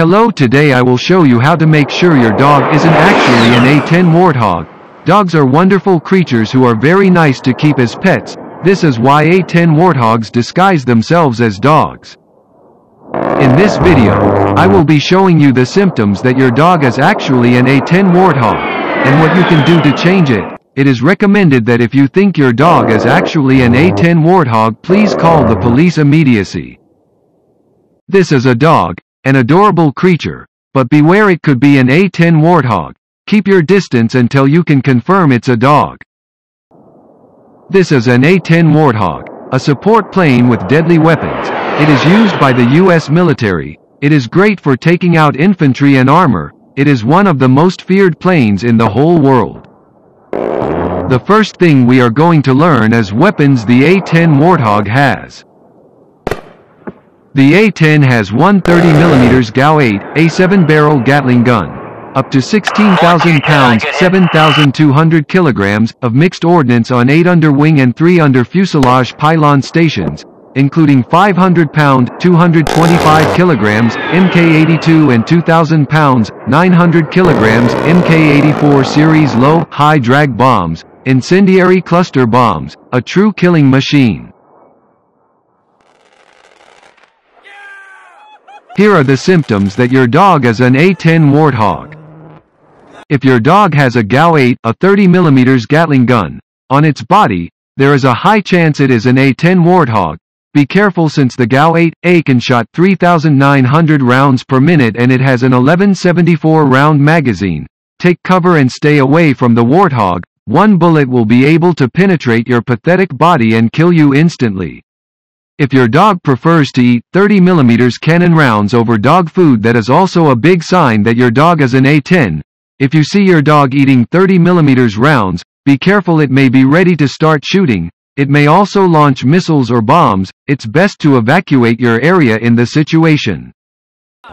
Hello today I will show you how to make sure your dog isn't actually an A10 warthog. Dogs are wonderful creatures who are very nice to keep as pets, this is why A10 warthogs disguise themselves as dogs. In this video, I will be showing you the symptoms that your dog is actually an A10 warthog, and what you can do to change it. It is recommended that if you think your dog is actually an A10 warthog please call the police immediacy. This is a dog, an adorable creature, but beware it could be an A10 warthog. Keep your distance until you can confirm it's a dog. This is an A10 warthog, a support plane with deadly weapons. It is used by the US military. It is great for taking out infantry and armor. It is one of the most feared planes in the whole world. The first thing we are going to learn is weapons the A10 Warthog has. The A-10 has one 30mm GAU-8, A7 barrel Gatling gun, up to 16,000 pounds 7,200 kilograms of mixed ordnance on 8 under wing and 3 under fuselage pylon stations, including 500 pound 225 kilograms Mk82 and 2,000 pounds 900 kilograms Mk84 series low-high drag bombs, incendiary cluster bombs, a true killing machine. Here are the symptoms that your dog is an A10 warthog. If your dog has a GAU-8, a 30mm Gatling gun, on its body, there is a high chance it is an A10 warthog. Be careful since the GAU-8A can shot 3,900 rounds per minute and it has an 1174 round magazine. Take cover and stay away from the warthog, one bullet will be able to penetrate your pathetic body and kill you instantly. If your dog prefers to eat 30mm cannon rounds over dog food that is also a big sign that your dog is an A10. If you see your dog eating 30mm rounds, be careful it may be ready to start shooting. It may also launch missiles or bombs, it's best to evacuate your area in the situation.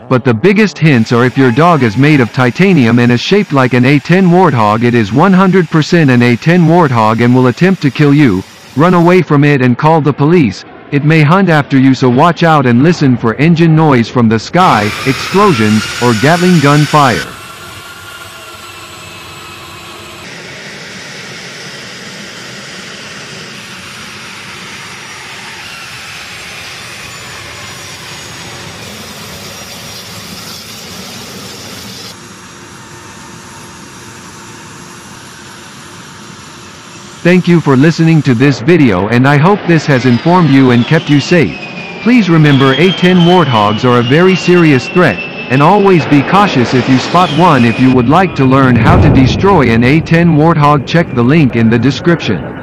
But the biggest hints are if your dog is made of titanium and is shaped like an A10 warthog it is 100% an A10 warthog and will attempt to kill you, run away from it and call the police, it may hunt after you so watch out and listen for engine noise from the sky, explosions, or Gatling gun fire. Thank you for listening to this video and I hope this has informed you and kept you safe. Please remember A10 warthogs are a very serious threat, and always be cautious if you spot one if you would like to learn how to destroy an A10 warthog check the link in the description.